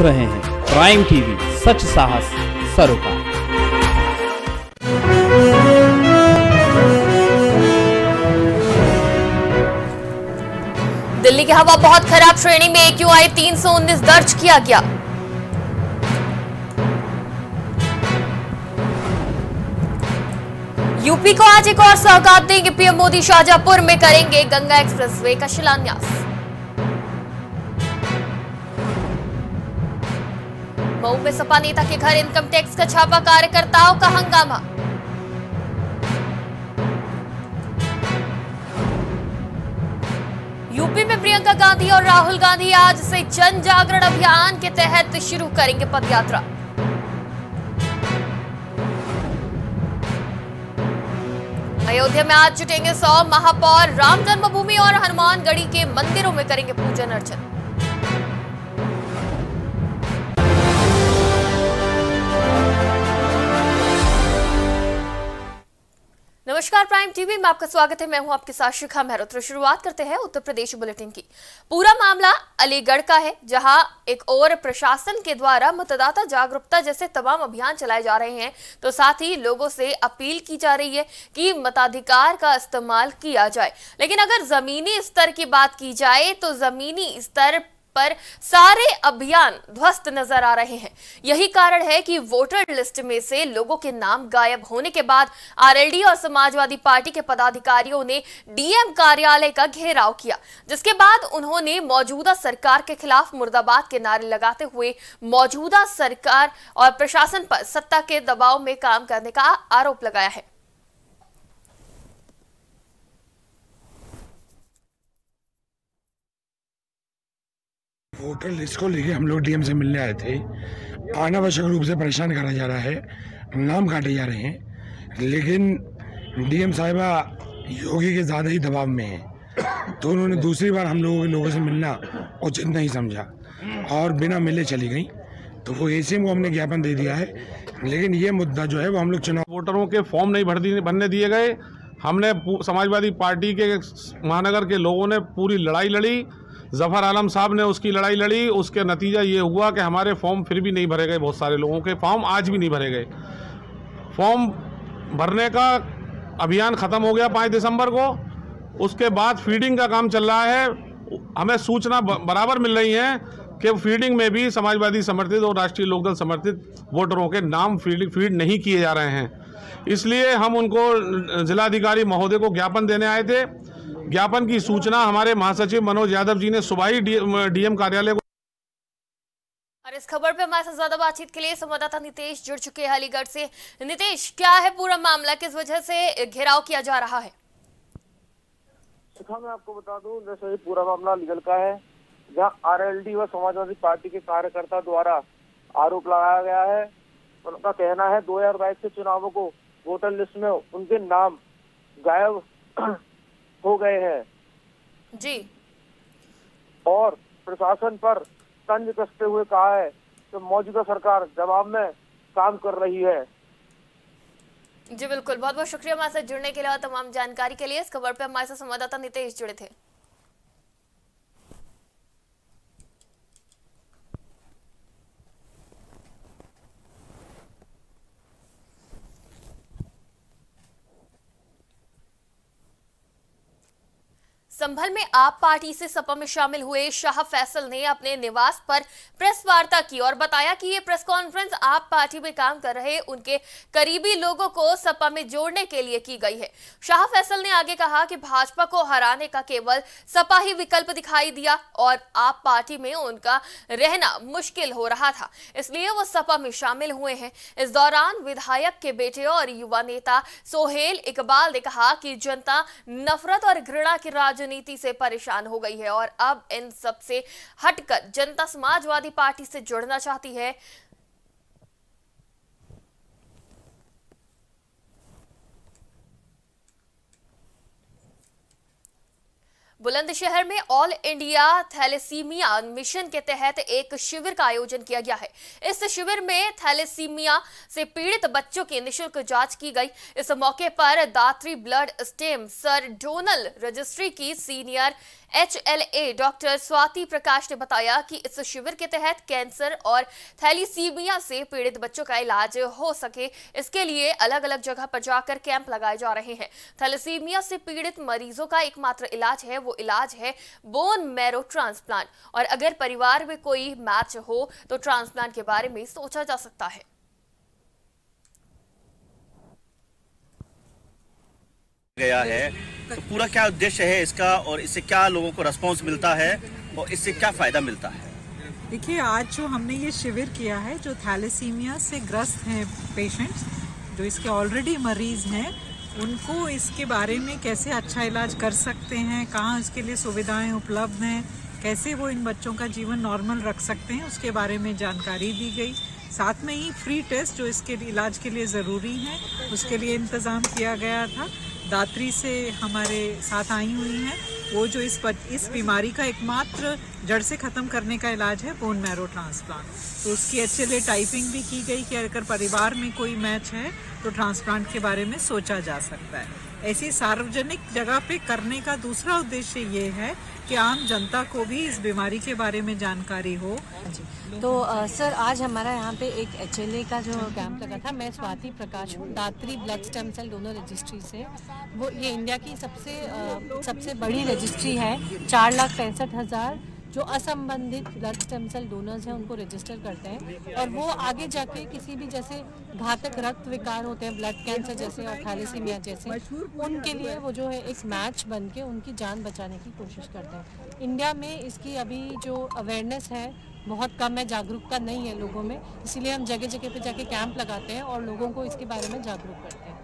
रहे हैं। Prime TV, सच साहस, सरोकार। दिल्ली की हवा बहुत खराब, श्रेणी में क्यों आई तीन सौ उन्नीस दर्ज किया गया। यूपी को आज एक और सौगात देंगे पीएम मोदी शाहजहापुर में करेंगे गंगा एक्सप्रेसवे का शिलान्यास। मऊ में सपा नेता के घर इनकम टैक्स का छापा कार्यकर्ताओं का हंगामा। यूपी में प्रियंका गांधी और राहुल गांधी आज से जन जागरण अभियान के तहत शुरू करेंगे पदयात्रा। अयोध्या में आज जुटेंगे सौ महापौर, राम जन्मभूमि और हनुमानगढ़ी के मंदिरों में करेंगे पूजन अर्चन। नमस्कार, प्राइम टीवी में आपका स्वागत है। मैं हूँ आपके साथ शिखा मेहरोत्र शुरुआत करते हैं उत्तर प्रदेश बुलेटिन की। पूरा मामला अलीगढ़ का है, जहाँ एक और प्रशासन के द्वारा मतदाता जागरूकता जैसे तमाम अभियान चलाए जा रहे हैं। तो साथ ही लोगों से अपील की जा रही है कि मताधिकार का इस्तेमाल किया जाए। लेकिन अगर जमीनी स्तर की बात की जाए तो जमीनी स्तर पर सारे अभियान ध्वस्त नज़र आ रहे हैं। यही कारण है कि वोटर लिस्ट में से लोगों के नाम गायब होने के बाद आरएलडी और समाजवादी पार्टी के पदाधिकारियों ने डीएम कार्यालय का घेराव किया, जिसके बाद उन्होंने मौजूदा सरकार के खिलाफ मुर्दाबाद के नारे लगाते हुए मौजूदा सरकार और प्रशासन पर सत्ता के दबाव में काम करने का आरोप लगाया है। वोटर लिस्ट को लेके हम लोग डीएम से मिलने आए थे। अनावश्यक रूप से परेशान करा जा रहा है। नाम काटे जा रहे हैं। लेकिन डीएम साहिबा योगी के ज़्यादा ही दबाव में है। तो उन्होंने दूसरी बार हम लोगों के लोगों से मिलना उचित नहीं समझा। और बिना मिले चली गई। तो वो एसीएम को हमने ज्ञापन दे दिया है। लेकिन ये मुद्दा जो है वो हम लोग चुनाव वोटरों के फॉर्म नहीं भर दिए भरने दिए गए। हमने समाजवादी पार्टी के, महानगर के लोगों ने पूरी लड़ाई लड़ी। ज़फ़र आलम साहब ने उसकी लड़ाई लड़ी। उसके नतीजा ये हुआ कि हमारे फॉर्म फिर भी नहीं भरे गए बहुत सारे लोगों के। फॉर्म आज भी नहीं भरे गए। फॉर्म भरने का अभियान ख़त्म हो गया पाँच दिसंबर को। उसके बाद फीडिंग का काम चल रहा है। हमें सूचना बराबर मिल रही है कि फीडिंग में भी समाजवादी समर्थित और राष्ट्रीय लोकदल समर्थित वोटरों के नाम फीडिंग फ़ीड नहीं किए जा रहे हैं। इसलिए हम उनको जिलाधिकारी महोदय को ज्ञापन देने आए थे। ज्ञापन की सूचना हमारे महासचिव मनोज यादव जी ने सुबह ही डीएम कार्यालय को और इस खबर पे हमारे साथ ज़्यादा बातचीत के लिए संवाददाता नितेश जुड़ चुके हैं अलीगढ़ से। नितेश क्या है पूरा मामला? किस वजह से घेराव किया जा रहा है? मैं आपको बता दूँ जैसे ये पूरा मामला लीगल का है जहाँ आरएलडी व समाजवादी पार्टी के कार्यकर्ता द्वारा आरोप लगाया गया है। उनका कहना है 2022 के चुनावों को वोटर लिस्ट में उनके नाम गायब हो गए हैं। जी। और प्रशासन पर तंज कसते हुए कहा है कि मौजूदा सरकार जवाब में काम कर रही है। जी बिल्कुल। बहुत बहुत शुक्रिया हमारे साथ जुड़ने के लिए और तमाम जानकारी के लिए। इस खबर पर हमारे साथ संवाददाता नितेश जुड़े थे। संभल में आप पार्टी से सपा में शामिल हुए शाह फैसल ने अपने निवास पर प्रेस वार्ता की और बताया कि ये प्रेस कॉन्फ्रेंस आप पार्टी में काम कर रहे उनके करीबी लोगों को सपा में जोड़ने के लिए की गई है। शाह फैसल ने आगे कहा कि भाजपा को हराने का केवल सपा ही विकल्प दिखाई दिया और आप पार्टी में उनका रहना मुश्किल हो रहा था, इसलिए वो सपा में शामिल हुए हैं। इस दौरान विधायक के बेटे और युवा नेता सोहेल इकबाल ने कहा कि जनता नफरत और घृणा की राजनीति से परेशान हो गई है और अब इन सबसे हटकर जनता समाजवादी पार्टी से जुड़ना चाहती है। बुलंदशहर में ऑल इंडिया थैलेसीमिया मिशन के तहत एक शिविर का आयोजन किया गया है। इस शिविर में थैलेसीमिया से पीड़ित बच्चों की निशुल्क जाँच की गई। इस मौके पर Datri blood stem cell donor registry की senior HLA doctor Swati Prakash ने बताया कि इस शिविर के तहत कैंसर और थैलीसीमिया से पीड़ित बच्चों का इलाज हो सके। इसके लिए अलग अलग जगह पर जाकर कैंप लगाए जा रहे हैं। थैलीसीमिया से पीड़ित मरीजों का एकमात्र इलाज है, वो इलाज है बोन मैरो ट्रांसप्लांट। और अगर परिवार में कोई मैच हो तो ट्रांसप्लांट के बारे में सोचा जा सकता है। गया है। तो पूरा क्या उद्देश्य है इसका और इससे क्या लोगों को रिस्पॉन्स मिलता है और इससे क्या फ़ायदा मिलता है? देखिए, आज जो हमने ये शिविर किया है, जो थैलेसीमिया से ग्रस्त हैं पेशेंट्स जो इसके ऑलरेडी मरीज़ हैं, उनको इसके बारे में कैसे अच्छा इलाज कर सकते हैं, कहाँ इसके लिए सुविधाएँ उपलब्ध हैं, कैसे वो इन बच्चों का जीवन नॉर्मल रख सकते हैं, उसके बारे में जानकारी दी गई। साथ में ही फ्री टेस्ट जो इसके इलाज के लिए ज़रूरी हैं, उसके लिए इंतज़ाम किया गया था। दात्री से हमारे साथ आई हुई हैं। वो जो इस पर, इस बीमारी का एकमात्र जड़ से ख़त्म करने का इलाज है बोन मैरो ट्रांसप्लांट तो उसकी अच्छे टाइपिंग भी की गई कि अगर परिवार में कोई मैच है तो ट्रांसप्लांट के बारे में सोचा जा सकता है। ऐसी सार्वजनिक जगह पे करने का दूसरा उद्देश्य ये है कि आम जनता को भी इस बीमारी के बारे में जानकारी हो। तो आ, सर आज हमारा यहाँ पे एक एचएलए का जो कैंप लगा था मैं स्वाति प्रकाश हूँ Datri blood stem cell donor registry से। वो ये इंडिया की सबसे आ, सबसे बड़ी रजिस्ट्री है चार लाख पैंसठ हज़ार जो असंबंधित ब्लड स्टेम सेल डोनर्स हैं, उनको रजिस्टर करते हैं और वो आगे जाके किसी भी जैसे घातक रक्त विकार होते हैं ब्लड कैंसर जैसे, और थैलेसीमिया जैसे, उनके लिए वो जो है एक मैच बन के उनकी जान बचाने की कोशिश करते हैं। इंडिया में इसकी अभी जो अवेयरनेस है, बहुत कम है, जागरूकता नहीं है लोगों में, इसीलिए हम जगह जगह पे जाके कैंप लगाते हैं और लोगों को इसके बारे में जागरूक करते हैं।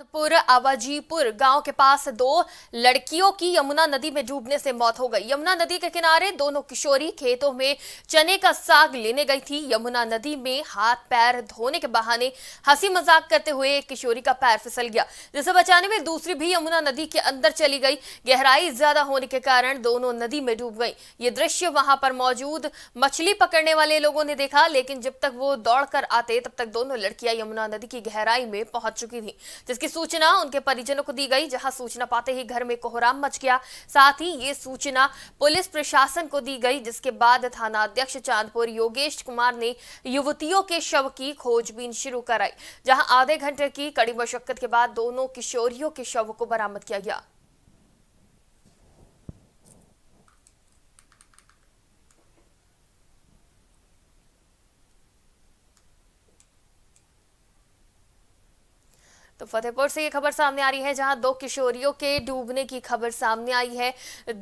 चांदपुर आवाजीपुर गाँव के पास दो लड़कियों की यमुना नदी में डूबने से मौत हो गई। यमुना नदी के किनारे दोनों किशोरी खेतों में चने का साग लेने गई थी। यमुना नदी में हाथ पैर धोने के बहाने हँसी मज़ाक करते हुए एक किशोरी का पैर फिसल गया, जिसे बचाने में दूसरी भी यमुना नदी के अंदर चली गई। गहराई ज़्यादा होने के कारण दोनों नदी में डूब गई। ये दृश्य वहाँ पर मौजूद मछली पकड़ने वाले लोगों ने देखा, लेकिन जब तक वो दौड़कर आते, तब तक दोनों लड़कियाँ यमुना नदी की गहराई में पहुँच चुकी थी, जिसकी सूचना उनके परिजनों को दी गई, जहाँ सूचना पाते ही घर में कोहराम मच गया। साथ ही ये सूचना पुलिस प्रशासन को दी गई, जिसके बाद थाना अध्यक्ष चांदपुर योगेश कुमार ने युवतियों के शव की खोजबीन शुरू कराई, जहाँ आधे घंटे की कड़ी मशक्कत के बाद दोनों किशोरियों के शव को बरामद किया गया। तो फतेहपुर से ये खबर सामने आ रही है जहाँ दो किशोरियों के डूबने की खबर सामने आई है।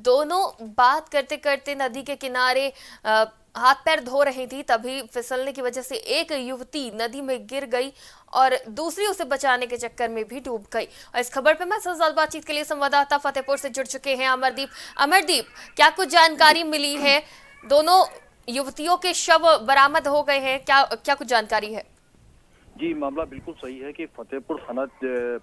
दोनों बात करते करते नदी के किनारे आ, हाथ पैर धो रही थी तभी फिसलने की वजह से एक युवती नदी में गिर गई और दूसरी उसे बचाने के चक्कर में भी डूब गई। और इस खबर पर मैं सजाल बातचीत के लिए संवाददाता फतेहपुर से जुड़ चुके हैं अमरदीप। अमरदीप क्या कुछ जानकारी मिली है? दोनों युवतियों के शव बरामद हो गए हैं क्या क्या कुछ जानकारी है? जी मामला बिल्कुल सही है कि फतेहपुर थाना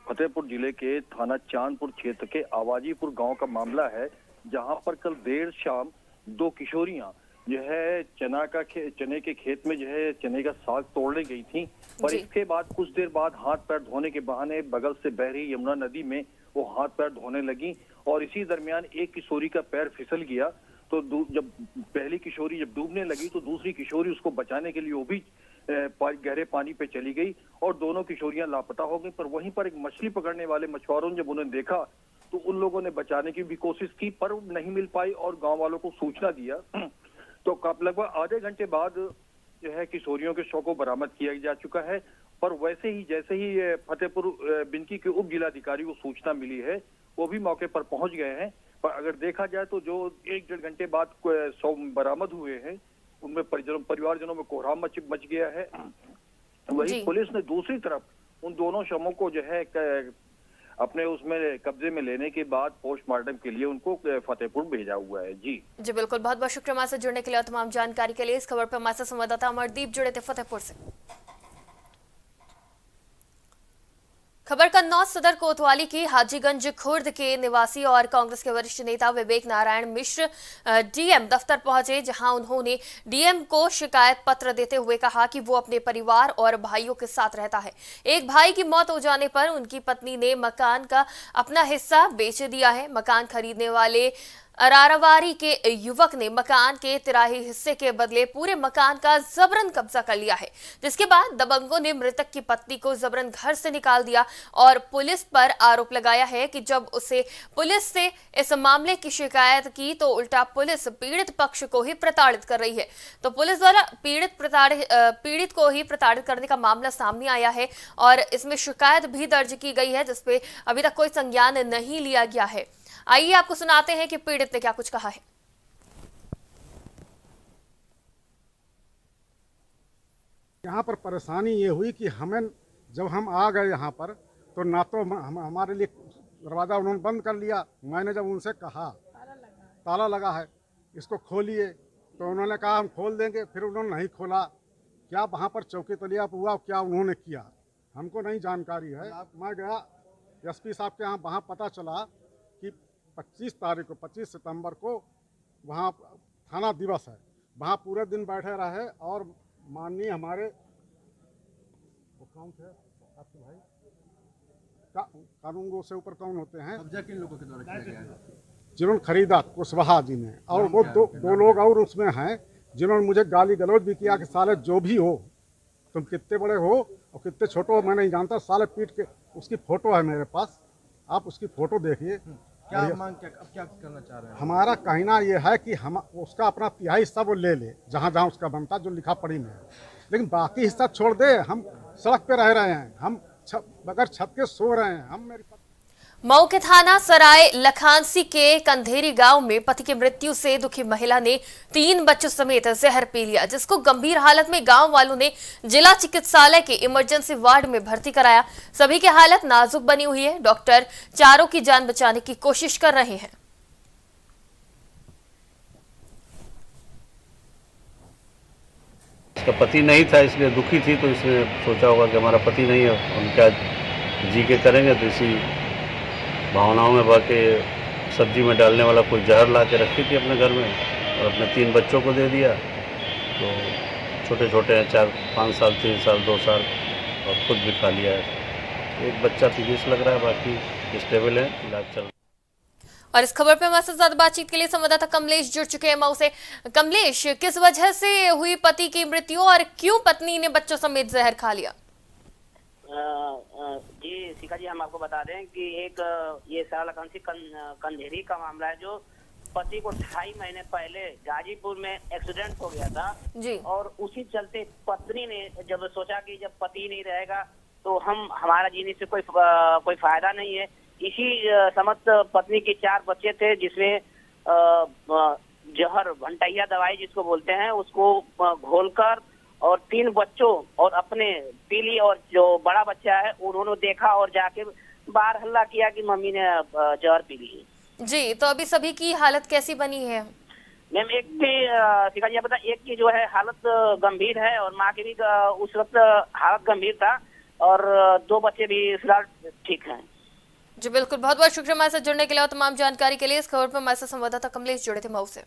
फतेहपुर ज़िले के थाना चांदपुर क्षेत्र के आवाजीपुर गाँव का मामला है जहाँ पर कल देर शाम दो किशोरियाँ जो है चना का चने के खेत में जो है चने का साग तोड़ने गई थी और इसके बाद कुछ देर बाद हाथ पैर धोने के बहाने बगल से बह रही यमुना नदी में वो हाथ पैर धोने लगी और इसी दरमियान एक किशोरी का पैर फिसल गया तो जब पहली किशोरी जब डूबने लगी तो दूसरी किशोरी उसको बचाने के लिए वो भी गहरे पानी पे चली गई और दोनों किशोरियाँ लापता हो गई। पर वहीं पर एक मछली पकड़ने वाले मछुआरों ने जब उन्हें देखा तो उन लोगों ने बचाने की भी कोशिश की, पर नहीं मिल पाई और गाँव वालों को सूचना दिया। तो लगभग आधे घंटे बाद जो है किशोरियों के शव को बरामद किया जा चुका है। पर वैसे ही, जैसे ही फतेहपुर बिनकी के उप जिलाधिकारी को सूचना मिली है, वो भी मौके पर पहुँच गए हैं। पर अगर देखा जाए तो जो एक डेढ़ घंटे बाद शव बरामद हुए हैं उनमें परिजनों परिवारजनों में कोहराम मच मच गया है। वही पुलिस ने दूसरी तरफ़ उन दोनों शवों को जो है अपने उसमें कब्जे में लेने के बाद पोस्टमार्टम के लिए उनको फतेहपुर भेजा हुआ है। जी। जी बिल्कुल। बहुत बहुत शुक्रिया हमारे जुड़ने के लिए और तमाम जानकारी के लिए। इस खबर पर हमारे संवाददाता अमरदीप जुड़े थे फतेहपुर से। खबर कन्नौज सदर कोतवाली की हाजीगंज खुर्द के निवासी और कांग्रेस के वरिष्ठ नेता विवेक नारायण मिश्र डीएम दफ्तर पहुँचे, जहाँ उन्होंने डीएम को शिकायत पत्र देते हुए कहा कि वो अपने परिवार और भाइयों के साथ रहता है। एक भाई की मौत हो जाने पर उनकी पत्नी ने मकान का अपना हिस्सा बेच दिया है। मकान खरीदने वाले अरारवारी के युवक ने मकान के तिराही हिस्से के बदले पूरे मकान का जबरन कब्जा कर लिया है। जिसके बाद दबंगों ने मृतक की पत्नी को जबरन घर से निकाल दिया और पुलिस पर आरोप लगाया है कि जब उसे पुलिस से इस मामले की शिकायत की तो उल्टा पुलिस पीड़ित पक्ष को ही प्रताड़ित कर रही है। तो पुलिस द्वारा पीड़ित प्रताड़ित पीड़ित को ही प्रताड़ित करने का मामला सामने आया है और इसमें शिकायत भी दर्ज की गई है, जिसपे अभी तक कोई संज्ञान नहीं लिया गया है। आइए आपको सुनाते हैं कि पीड़ित ने क्या कुछ कहा है। यहाँ पर परेशानी ये हुई कि हमें जब हम आ गए यहाँ पर तो ना तो हम हमारे लिए दरवाज़ा उन्होंने बंद कर लिया। मैंने जब उनसे कहा, ताला लगा है, इसको खोलिए। तो उन्होंने कहा, हम खोल देंगे। फिर उन्होंने नहीं खोला। क्या वहाँ पर चौकी तलिया हुआ? क्या उन्होंने किया? हमको नहीं जानकारी है। मैं गया, एसपी साहब के यहाँ, वहाँ पता चला 25 तारीख को 25 सितंबर को वहाँ थाना दिवस है। वहाँ पूरे दिन बैठे रहे और माननीय हमारे वो कौन थे? आपके भाई? का, कानून से ऊपर कौन होते हैं? किन लोगों के द्वारा किया गया है? जिन्होंने खरीदा कुशवाहा जी ने। और वो दो दो लोग और उसमें हैं जिन्होंने मुझे गाली गलौज भी किया कि साले जो भी हो तुम कितने बड़े हो और कितने छोटे हो मैं नहीं जानता साले पीट के उसकी फ़ोटो है मेरे पास। आप उसकी फ़ोटो देखिए। क्या मांग क्या अब क्या करना चाह रहे हैं? हमारा कहना यह है कि हम उसका अपना तिहाई हिस्सा वो ले ले जहाँ जहाँ उसका बनता जो लिखा पड़ी में लेकिन बाकी हिस्सा छोड़ दे हम सड़क पे रह रहे हैं। हम छप बगैर छत के सो रहे हैं। हम मेरी मऊ के थाना सराय लखानसी के कंधेरी गाँव में पति की मृत्यु से दुखी महिला ने तीन बच्चों समेत जहर पी लिया, जिसको गंभीर हालत में गाँव वालों ने जिला चिकित्सालय के इमरजेंसी वार्ड में भर्ती कराया। सभी की हालत नाजुक बनी हुई है। डॉक्टर चारों की जान बचाने की कोशिश कर रहे हैं। इसका पति नहीं था, इसलिए दुखी थी तो इसने सोचा होगा कि हमारा पति नहीं है, हम क्या जी के करेंगे? तो इसी भावनाओं में बह के सब्ज़ी में डालने वाला कोई जहर ला के रखी थी अपने घर में और अपने तीन बच्चों को दे दिया। तो छोटे छोटे हैं चार पाँच साल तीन साल दो साल और खुद भी खा लिया है। एक बच्चा सीरियस लग रहा है बाकी स्टेबल है इलाज चल और इस खबर पे हमारे साथ ज़्यादा बातचीत के लिए संवाददाता कमलेश जुड़ चुके हैं मऊ से। कमलेश किस वजह से हुई पति की मृत्यु और क्यों पत्नी ने बच्चों समेत जहर खा लिया? जी शिखा जी हम आपको बता दें कि एक ये सरलाकांक्षी कंधेरी का मामला है जो पति को ढाई महीने पहले गाजीपुर में एक्सीडेंट हो गया था। जी। और उसी चलते पत्नी ने जब सोचा कि जब पति नहीं रहेगा तो हम हमारा जीने से कोई कोई फ़ायदा नहीं है। इसी समस्त पत्नी के चार बच्चे थे जिसमें जहर भंटैया दवाई जिसको बोलते हैं उसको घोलकर और तीन बच्चों और अपने पीली और जो बड़ा बच्चा है उन्होंने देखा और जाके बाहर हल्ला किया कि मम्मी ने जहर पी ली। जी तो अभी सभी की हालत कैसी बनी है? मैम एक की जी बता एक की जो है हालत गंभीर है और माँ की भी उस वक्त हालत गंभीर था और दो बच्चे भी फ़िलहाल ठीक हैं। जी बिल्कुल। बहुत बहुत शुक्रिया हमारे साथ जुड़ने के लिए और तमाम जानकारी के लिए। इस खबर पर हमारे साथ संवाददाता कमलेश जुड़े थे मऊ से।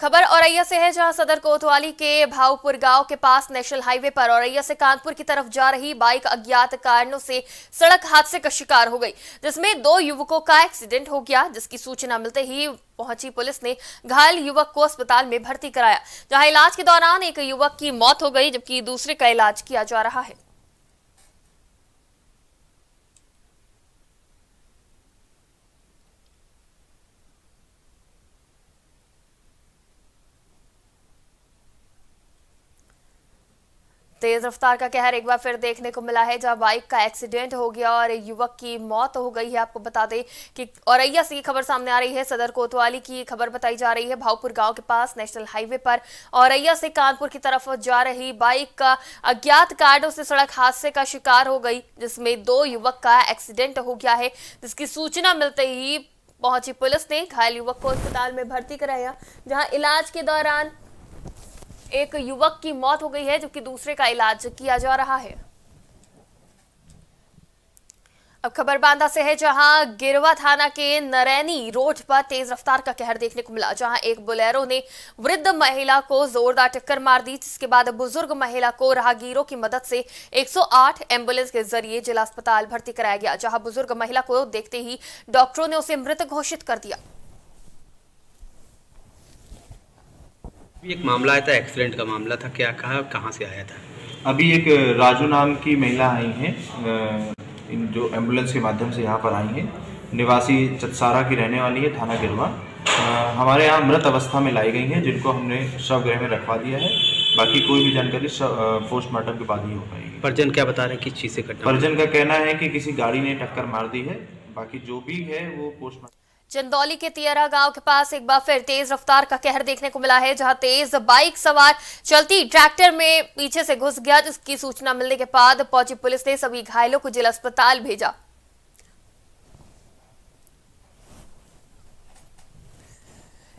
खबर औरैया से है जहाँ सदर कोतवाली के भावपुर गाँव के पास नेशनल हाईवे पर औरैया से कानपुर की तरफ़ जा रही बाइक अज्ञात कारणों से सड़क हादसे का शिकार हो गई, जिसमें दो युवकों का एक्सीडेंट हो गया, जिसकी सूचना मिलते ही पहुँची पुलिस ने घायल युवक को अस्पताल में भर्ती कराया, जहाँ इलाज के दौरान एक युवक की मौत हो गई, जबकि दूसरे का इलाज किया जा रहा है। तेज रफ्तार का कहर एक बार फिर देखने को मिला है जहाँ बाइक का एक्सीडेंट हो गया और युवक की मौत हो गई है। आपको बता दें कि औरैया से खबर सामने आ रही है। सदर कोतवाली की खबर बताई जा रही है। भावपुर गाँव के पास नेशनल हाईवे पर औरैया से कानपुर की तरफ़ जा रही बाइक का अज्ञात कारणों से सड़क हादसे का शिकार हो गई, जिसमें दो युवक का एक्सीडेंट हो गया है, जिसकी सूचना मिलते ही पहुँची पुलिस ने। घायल युवक को अस्पताल में भर्ती कराया, जहाँ इलाज के दौरान एक युवक की मौत हो गई है, जबकि दूसरे का इलाज किया जा रहा है। अब खबर बांदा से है, जहाँ गिरवा थाना के नरैनी रोड पर तेज रफ्तार का कहर देखने को मिला, जहाँ एक बुलेरो ने वृद्ध महिला को जोरदार टक्कर मार दी, जिसके बाद बुज़ुर्ग महिला को राहगीरों की मदद से 108 एंबुलेंस के ज़रिए जिला अस्पताल भर्ती कराया गया, जहाँ बुज़ुर्ग महिला को देखते ही डॉक्टरों ने उसे मृत घोषित कर दिया। एक मामला आया था एक्सीडेंट का मामला था क्या कहा कहाँ से आया था? अभी एक राजू नाम की महिला आई हैं इन जो एंबुलेंस के माध्यम से यहाँ पर आई हैं। निवासी चतसारा की रहने वाली है थाना गिरवा। हमारे यहाँ मृत अवस्था में लाई गई हैं जिनको हमने शव गृह में रखवा दिया है। बाकी कोई भी जानकारी पोस्टमार्टम के बाद ही हो पाएगी। परिजन क्या बता रहे हैं किस चीज़ से घटना परिजन का कहना है कि किसी गाड़ी ने टक्कर मार दी है। बाकी जो भी है वो पोस्टमार्टम चंदौली के तियरा गाँव के पास एक बार फिर तेज रफ्तार का कहर देखने को मिला है, जहाँ तेज बाइक सवार चलती ट्रैक्टर में पीछे से घुस गया, जिसकी सूचना मिलने के बाद पहुँची पुलिस ने सभी घायलों को जिला अस्पताल भेजा।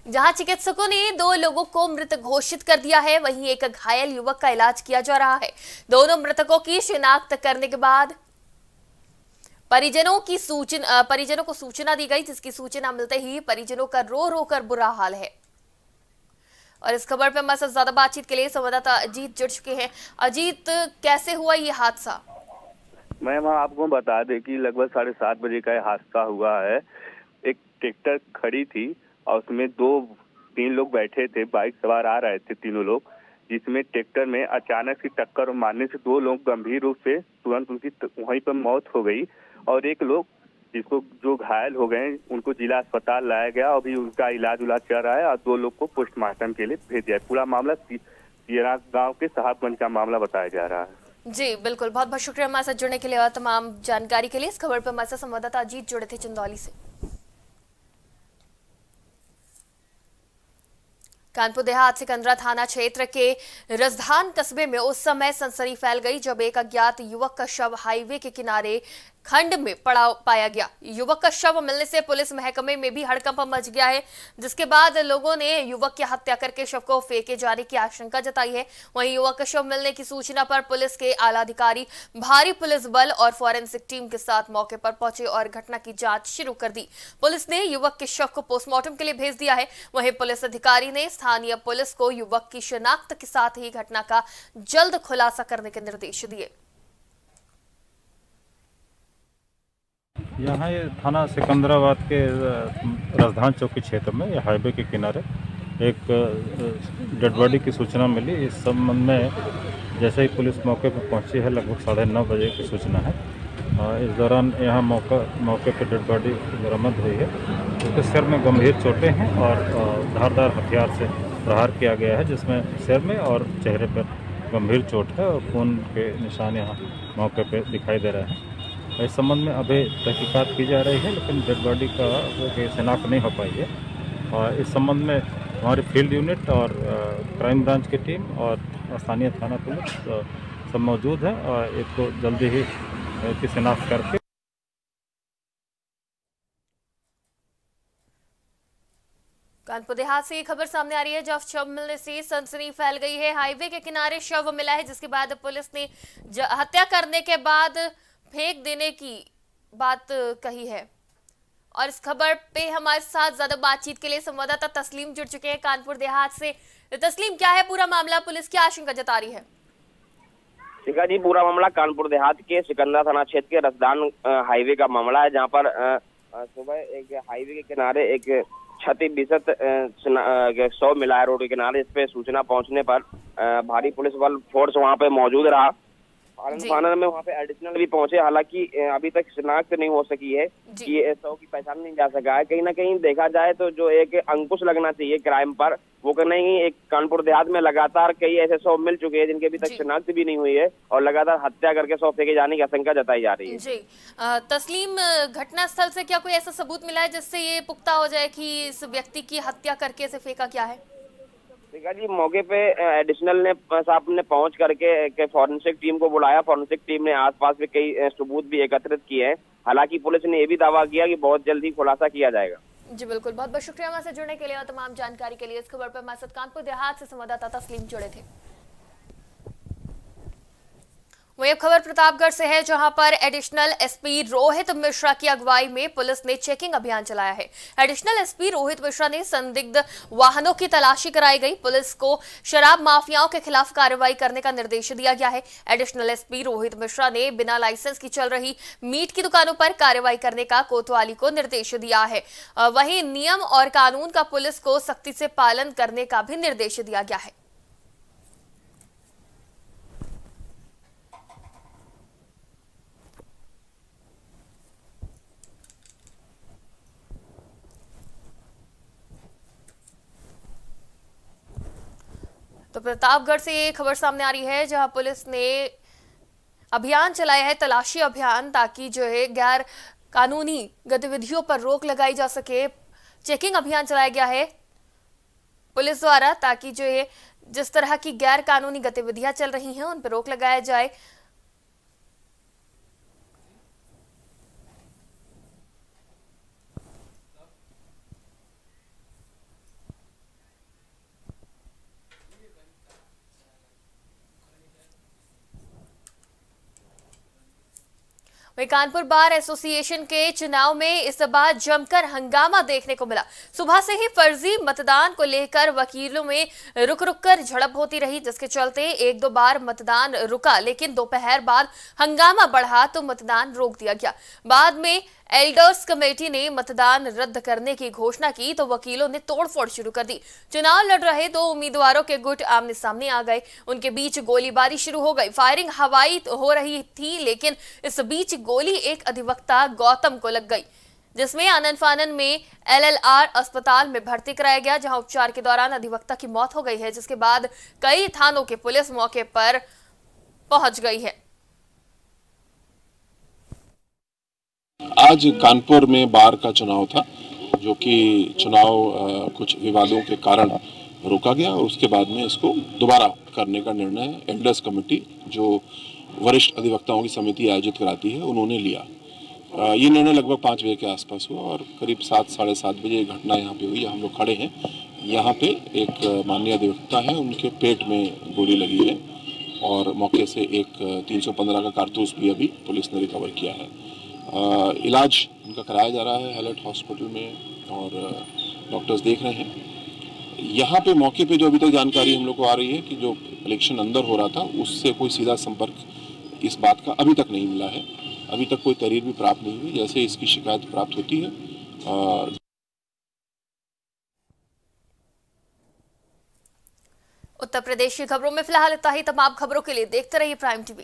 जहाँ चिकित्सकों ने दो लोगों को मृत घोषित कर दिया है, वहीं एक घायल युवक का इलाज किया जा रहा है। दोनों मृतकों की शिनाख्त करने के बाद परिजनों की सूचना परिजनों को सूचना दी गई, जिसकी सूचना मिलते ही परिजनों का रो रो कर बुरा हाल है। और इस खबर पर हमारे ज़्यादा बातचीत के लिए संवाददाता अजीत जुड़ चुके हैं। अजीत, कैसे हुआ ये हादसा? मैम, आपको बता दें कि लगभग साढ़े सात बजे का ये हादसा हुआ है। एक ट्रैक्टर खड़ी थी और उसमें दो, तीन लोग बैठे थे। बाइक सवार आ रहे थे तीनों लोग, जिसमें ट्रैक्टर में अचानक से टक्कर मारने से दो लोग गंभीर रूप से तुरंत उनकी वहीं पर मौत हो गई। और एक लोग जिसको जो घायल हो गए, उनको जिला अस्पताल लाया गया। अभी उनका इलाज उलाज चल रहा है और दो लोग को पोस्टमार्टम के लिए भेज दिया। पूरा मामला सियरा गाँव के साहबगंज का मामला बताया जा रहा है। जी, बिल्कुल। बहुत बहुत शुक्रिया हमारे साथ जुड़ने के लिए और तमाम जानकारी के लिए। इस खबर पर हमारे साथ संवाददाता अजीत जुड़े थे चंदौली से। कानपुर देहात से कंदरा थाना क्षेत्र के रजधान कस्बे में उस समय सनसनी फैल गई, जब एक अज्ञात युवक का शव हाईवे के किनारे खंड में पड़ा पाया गया। युवक का शव मिलने से पुलिस महकमे में भी हड़कंप मच गया है, जिसके बाद लोगों ने युवक की हत्या करके शव को फेंके जाने की आशंका जताई है। वहीं युवक का शव मिलने की सूचना पर पुलिस के आला अधिकारी भारी पुलिस बल और फॉरेंसिक टीम के साथ मौके पर पहुँचे और घटना की जाँच शुरू कर दी। पुलिस ने युवक के शव को पोस्टमार्टम के लिए भेज दिया है। वहीं पुलिस अधिकारी ने स्थानीय पुलिस को युवक की शिनाख्त के साथ ही घटना का जल्द खुलासा करने के निर्देश दिए। यहाँ ये थाना सिकंदराबाद के राजधान चौकी क्षेत्र में हाईवे के किनारे एक डेड बॉडी की सूचना मिली। इस संबंध में जैसे ही पुलिस मौके पर पहुँची है, लगभग साढ़े नौ बजे की सूचना है। इस दौरान यहाँ मौका, मौके पर डेड बॉडी बरामद हुई है। उसके सिर में गंभीर चोटें हैं और धारदार हथियार से प्रहार किया गया है, जिसमें सिर में और चेहरे पर गंभीर चोट है और खून के निशान यहाँ मौके पर दिखाई दे रहे हैं। इस संबंध में अभी तहकीकात की जा रही है, लेकिन डेड बॉडी का शिनाख्त नहीं हो पाई है। और इस संबंध में हमारी फ़ील्ड यूनिट और क्राइम ब्रांच की टीम और स्थानीय थाना पुलिस सब मौजूद है और इसको जल्दी ही की शिनाख्त करके कानपुर देहात से खबर सामने आ रही है, जब शव मिलने से सनसनी फैल गई है। हाईवे के किनारे शव मिला है, जिसके बाद पुलिस ने हत्या करने के बाद फेंक देने की बात कही है। और इस खबर पे हमारे साथ ज़्यादा बातचीत के लिए संवाददाता तस्लीम जुड़ चुके हैं कानपुर देहात से। तस्लीम, क्या है पूरा मामला? पुलिस की आशंका जता रही है। शिखा जी, पूरा मामला कानपुर देहात के सिकंदरा थाना क्षेत्र के रसदान हाईवे का मामला है, जहाँ पर सुबह एक हाईवे के किनारे एक क्षति विशत शव मिला है रोड के किनारे इस पे सूचना पहुँचने पर भारी पुलिस बल फोर्स वहाँ पे मौजूद रहा। आनंद फानन में वहाँ पे एडिशनल भी पहुँचे हालाँकि अभी तक शिनाख्त नहीं हो सकी है कि ये शव की पहचान नहीं जा सका है। कहीं ना कहीं देखा जाए तो जो एक अंकुश लगना चाहिए क्राइम पर वो कहीं नहीं एक कानपुर देहात में लगातार कई ऐसे शव मिल चुके हैं जिनके अभी तक शिनाख्त भी नहीं हुई है और लगातार हत्या करके शव फेंके जाने की आशंका जताई जा रही है। जी। तस्लीम अ, घटनास्थल से क्या कोई ऐसा सबूत मिला है जिससे ये पुख्ता हो जाए की इस व्यक्ति की हत्या करके इसे फेंका क्या है? देखा जी, मौके पे एडिशनल ने साहब ने पहुँच करके एक फॉरेंसिक टीम को बुलाया। फॉरेंसिक टीम ने आसपास में कई सबूत भी एकत्रित किए हैं। हालाँकि पुलिस ने यह भी दावा किया कि बहुत जल्दी खुलासा किया जाएगा। जी, बिल्कुल। बहुत बहुत शुक्रिया हमारे साथ जुड़ने के लिए और तमाम जानकारी के लिए। इस खबर पर हमारे साथ कानपुर देहात से संवाददाता तस्लीम जुड़े थे। वही खबर प्रतापगढ़ से है, जहाँ पर एडिशनल एसपी रोहित मिश्रा की अगुवाई में पुलिस ने चेकिंग अभियान चलाया है। एडिशनल एसपी रोहित मिश्रा ने संदिग्ध वाहनों की तलाशी कराई गई। पुलिस को शराब माफियाओं के खिलाफ कार्रवाई करने का निर्देश दिया गया है। एडिशनल एसपी रोहित मिश्रा ने बिना लाइसेंस की चल रही मीट की दुकानों पर कार्रवाई करने का कोतवाली को निर्देश दिया है। वहीं नियम और कानून का पुलिस को सख्ती से पालन करने का भी निर्देश दिया गया है। तो प्रतापगढ़ से खबर सामने आ रही है, जहाँ पुलिस ने अभियान चलाया है, तलाशी अभियान, ताकि जो है गैर कानूनी गतिविधियों पर रोक लगाई जा सके। चेकिंग अभियान चलाया गया है पुलिस द्वारा, ताकि जो है जिस तरह की गैर कानूनी गतिविधियाँ चल रही हैं, उन पर रोक लगाया जाए। वहीं कानपुर बार एसोसिएशन के चुनाव में इस बार जमकर हंगामा देखने को मिला। सुबह से ही फर्जी मतदान को लेकर वकीलों में रुक रुक कर झड़प होती रही, जिसके चलते एक दो बार मतदान रुका, लेकिन दोपहर बाद हंगामा बढ़ा तो मतदान रोक दिया गया। बाद में एल्डर्स कमेटी ने मतदान रद्द करने की घोषणा की तो वकीलों ने तोड़फोड़ शुरू कर दी। चुनाव लड़ रहे दो उम्मीदवारों के गुट आमने सामने आ गए। उनके बीच गोलीबारी शुरू हो गई। फायरिंग हवाई तो हो रही थी, लेकिन इस बीच गोली एक अधिवक्ता गौतम को लग गई, जिसमें आनंद फानन में एलएलआर अस्पताल में भर्ती कराया गया, जहाँ उपचार के दौरान अधिवक्ता की मौत हो गई है, जिसके बाद कई थानों के पुलिस मौके पर पहुँच गई है। आज कानपुर में बार का चुनाव था, जो कि चुनाव कुछ विवादों के कारण रोका गया और उसके बाद में इसको दोबारा करने का निर्णय एल्डर्स कमेटी, जो वरिष्ठ अधिवक्ताओं की समिति आयोजित कराती है, उन्होंने लिया। ये निर्णय लगभग पाँच बजे के आसपास हुआ और करीब सात, साढ़े सात बजे ये घटना यहाँ पे हुई, हम लोग खड़े हैं। यहाँ पे एक माननीय अधिवक्ता है, उनके पेट में गोली लगी है और मौके से एक तीन सौ पंद्रह का कारतूस भी अभी पुलिस ने रिकवर किया है। इलाज उनका कराया जा रहा है हेलट हॉस्पिटल में और डॉक्टर्स देख रहे हैं। यहाँ पे मौके पे जो अभी तक जानकारी हम लोग को आ रही है कि जो इलेक्शन अंदर हो रहा था उससे कोई सीधा संपर्क इस बात का अभी तक नहीं मिला है। अभी तक कोई तहरीर भी प्राप्त नहीं हुई जैसे इसकी शिकायत प्राप्त होती है अ, उत्तर प्रदेश की खबरों में फ़िलहाल इतना ही। तमाम खबरों के लिए देखते रहिए प्राइम टीवी